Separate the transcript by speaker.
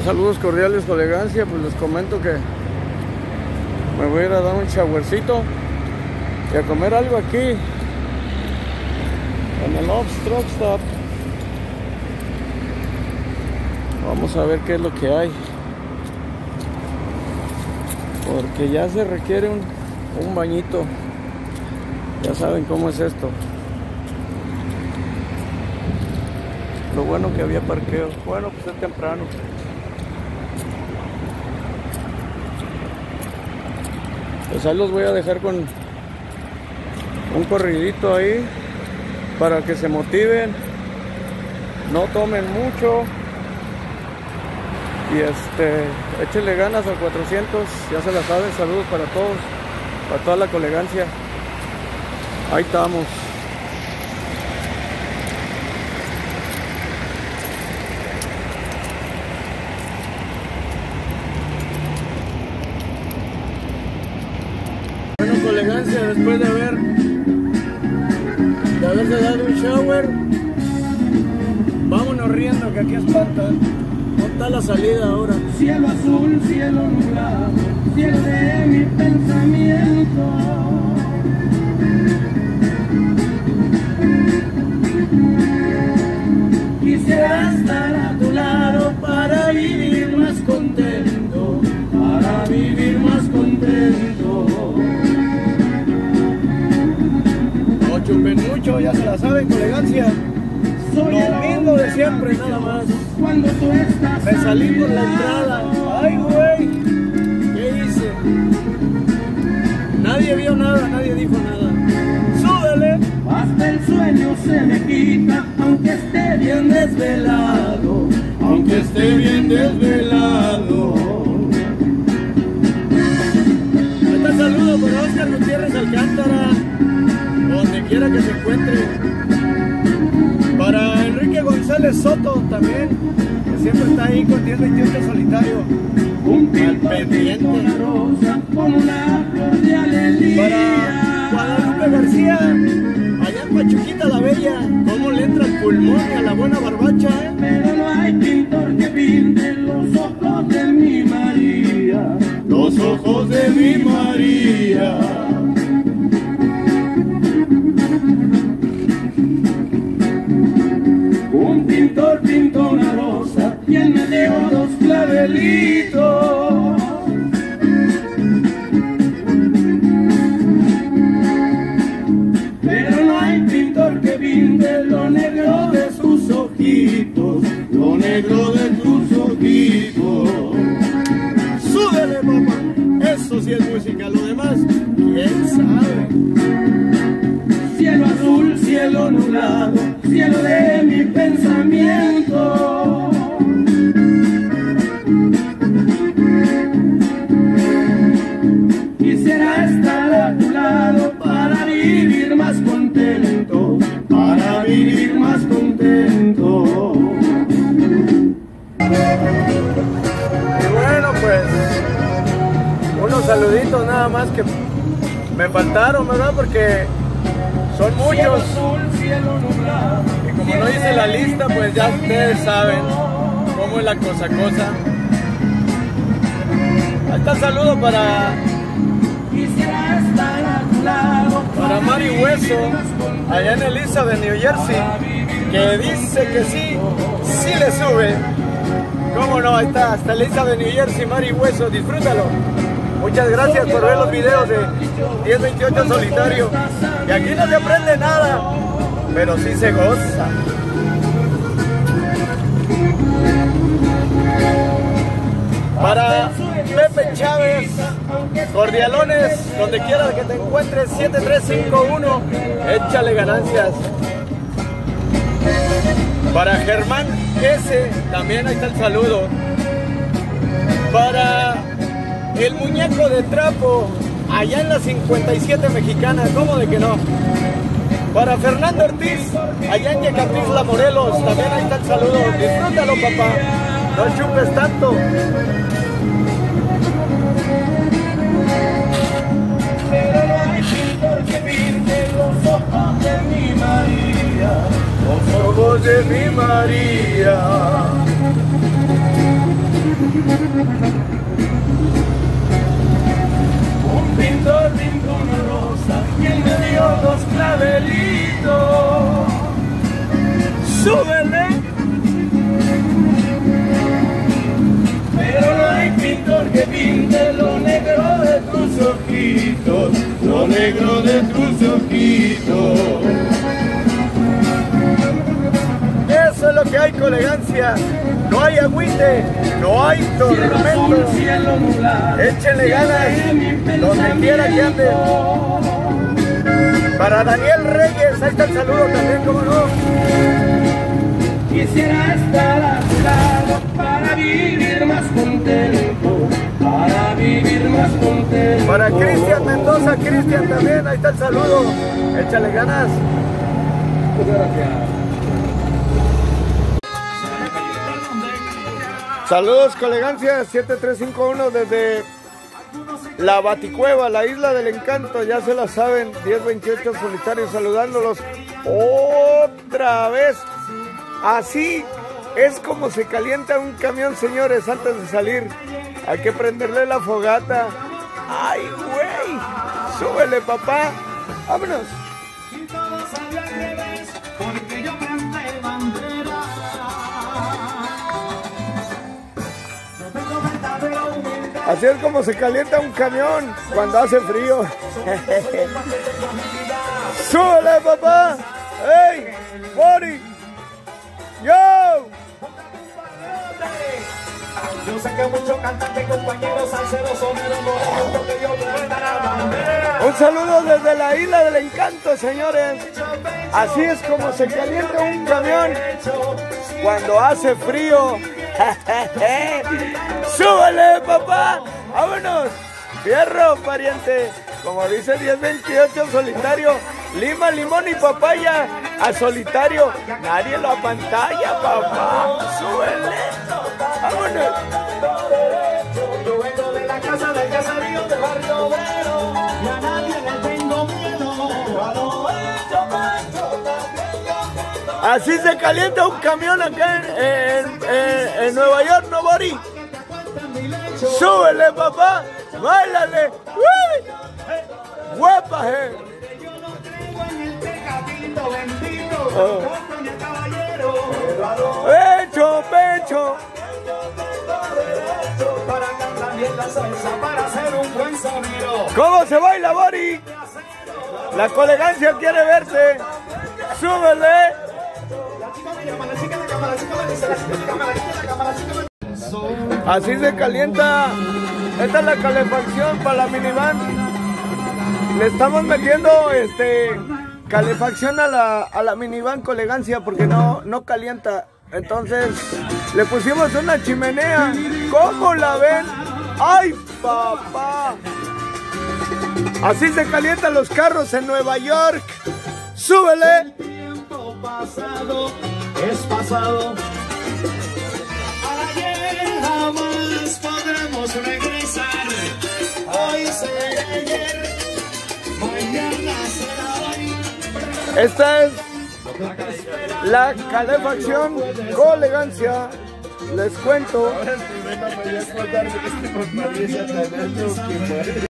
Speaker 1: saludos cordiales elegancia, pues les comento que me voy a ir a dar un showercito y a comer algo aquí en el Ops Stop. Vamos a ver qué es lo que hay. Porque ya se requiere un, un bañito. Ya saben cómo es esto. Lo bueno que había parqueo. Bueno, pues es temprano. Pues ahí los voy a dejar con un corridito ahí para que se motiven. No tomen mucho. Y este, échenle ganas al 400, ya se la saben, saludos para todos, para toda la colegancia. Ahí estamos. Después de haber de haberse dado un shower, vámonos riendo que aquí espanta. ¿Dónde está la salida ahora?
Speaker 2: Cielo azul, cielo nublado, cielo de mi pensamiento.
Speaker 1: Chupen mucho, ya se la saben, colegancia.
Speaker 2: Soy el
Speaker 1: Lo mismo de siempre, nada más.
Speaker 2: Cuando tú estás
Speaker 1: Me salí por la entrada. Ay, güey. ¿Qué hice? Nadie vio nada, nadie dijo nada. Súbele.
Speaker 2: Hasta el sueño se me quita, aunque esté bien desvelado,
Speaker 1: Soto también, que siempre está ahí con 1028 solitario.
Speaker 2: Un
Speaker 1: pendiente. Para. Guadalupe García, allá en Pachuquita la Bella, cómo le entra el pulmón y a la buena barbacha, ¿eh?
Speaker 2: Pero no hay pintor que pinte los ojos de mi María, los ojos de mi María. Él me dio dos clavelitos. Pero no hay pintor que pinte lo negro de sus ojitos, lo negro de tus ojitos.
Speaker 1: ¡Súbele, papá! Eso sí es música, lo demás, quién sabe.
Speaker 2: Cielo azul, cielo nublado, cielo de mi pensamiento.
Speaker 1: Unos saluditos nada más que me faltaron, ¿verdad? Porque son muchos. Y como no hice la lista, pues ya ustedes saben cómo es la cosa cosa. Ahí está saludo para, para Mari Hueso, allá en Elizabeth, New Jersey, que dice que sí, sí le sube. ¿Cómo no? Ahí está, hasta Elizabeth, New Jersey, Mari Hueso, disfrútalo. Muchas gracias por ver los videos de 1028 Solitario. Y aquí no se aprende nada, pero sí se goza. Para Pepe Chávez, cordialones, donde quiera que te encuentres, 7351, échale ganancias. Para Germán S, también ahí está el saludo. Para el muñeco de trapo, allá en la 57 mexicana, ¿cómo de que no? Para Fernando Ortiz, allá en Yecatizla, Morelos, también ahí está el saludo. Disfrútalo, papá. No chupes tanto.
Speaker 2: Los Ojos de mi María. Pintó una rosa él me dio dos clavelitos.
Speaker 1: ¡Súbele!
Speaker 2: Pero no hay pintor que pinte lo negro de tus ojitos, lo negro de tus ojitos.
Speaker 1: Que hay con elegancia. No hay agüite, no hay tormento. Échenle ganas donde quiera que anden. Para Daniel Reyes, ahí está el saludo también, como no.
Speaker 2: Quisiera estar a tu lado para vivir más contento, para vivir más contento.
Speaker 1: Para Cristian Mendoza, Cristian también, ahí está el saludo. Échale ganas.
Speaker 2: Muchas gracias.
Speaker 1: Saludos con elegancia 7351 desde la Baticueva, la isla del encanto, ya se la saben, 1028 solitarios saludándolos otra vez. Así es como se calienta un camión, señores, antes de salir. Hay que prenderle la fogata. ¡Ay, güey! ¡Súbele, papá! ¡Vámonos! Así es como se calienta un camión cuando hace frío. ¡Súbele, papá! ¡Ey! ¡Bori! ¡Yo!
Speaker 2: Yo sé que muchos cantantes, compañeros, salseros, soneros, morenos, que Dios bandera.
Speaker 1: Un saludo desde la isla del encanto, señores. Así es como se calienta un camión cuando hace frío. ¡Súbele, papá! ¡Vámonos! ¡Fierro, pariente! Como dice 1028 solitario, lima, limón y papaya a solitario. Nadie lo apantalla, papá. ¡Súbele! ¡Vámonos! Así se calienta un camión acá en, en- en- en Nueva York, ¿no, Bori? ¡Súbele, papá! ¡Báilale! ¡Uy! ¡Guapa, eh! Oh. ¡Pecho, pecho! ¿Cómo se baila, Bori? La colegancia quiere verte. ¡Súbele! Así se calienta. Esta es la calefacción para la minivan. Le estamos metiendo este calefacción a la, a la minivan con elegancia porque no, no calienta. Entonces le pusimos una chimenea. ¿Cómo la ven? ¡Ay, papá! Así se calientan los carros en Nueva York. ¡Súbele!
Speaker 2: pasado es pasado. Al ayer jamás podremos regresar. Hoy será ayer, mañana será hoy.
Speaker 1: Esta es la calefacción con elegancia. Les cuento.